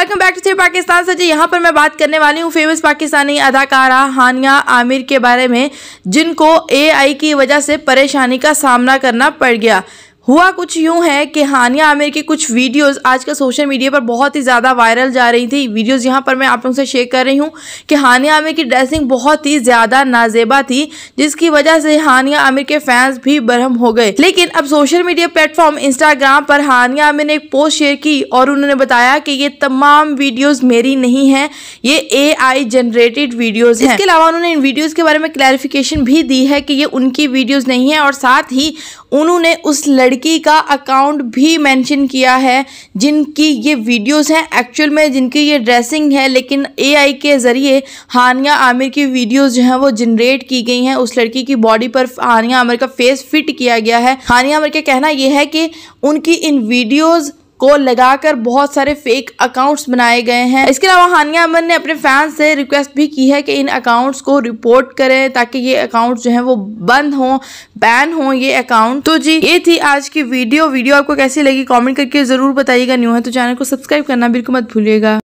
Welcome back to Pakistan sir ji यहाँ पर मैं बात करने वाली हूँ फ़ेमस पाकिस्तानी अदाकारा हानिया आमिर के बारे में, जिनको एआई की वजह से परेशानी का सामना करना पड़ गया। हुआ कुछ यूँ है कि हानिया आमिर की कुछ वीडियोस आजकल सोशल मीडिया पर बहुत ही ज़्यादा वायरल जा रही थी। वीडियोस यहाँ पर मैं आप लोगों से शेयर कर रही हूँ कि हानिया आमिर की ड्रेसिंग बहुत ही ज़्यादा नाजेबा थी, जिसकी वजह से हानिया आमिर के फैंस भी बरहम हो गए। लेकिन अब सोशल मीडिया प्लेटफॉर्म इंस्टाग्राम पर हानिया आमिर ने एक पोस्ट शेयर की और उन्होंने बताया कि ये तमाम वीडियोज़ मेरी नहीं है, ये AI जनरेटेड वीडियोज़ है। इसके अलावा उन्होंने इन वीडियोज़ के बारे में क्लैरिफिकेशन भी दी है कि ये उनकी वीडियोज़ नहीं है और साथ ही उन्होंने उस लड़की का अकाउंट भी मेंशन किया है, जिनकी ये वीडियोस हैं। एक्चुअल में जिनकी ये ड्रेसिंग है, लेकिन एआई के ज़रिए हानिया आमिर की वीडियोस जो हैं वो जनरेट की गई हैं। उस लड़की की बॉडी पर हानिया आमिर का फेस फिट किया गया है। हानिया आमिर का कहना यह है कि उनकी इन वीडियोज़ को लगाकर बहुत सारे फेक अकाउंट्स बनाए गए हैं। इसके अलावा हानिया अमन ने अपने फैंस से रिक्वेस्ट भी की है कि इन अकाउंट्स को रिपोर्ट करें ताकि ये अकाउंट जो है वो बंद हों बैन हों ये अकाउंट तो जी, ये थी आज की वीडियो वीडियो आपको कैसी लगी? कॉमेंट करके ज़रूर बताइएगा। न्यू है तो चैनल को सब्सक्राइब करना बिल्कुल मत भूलिएगा।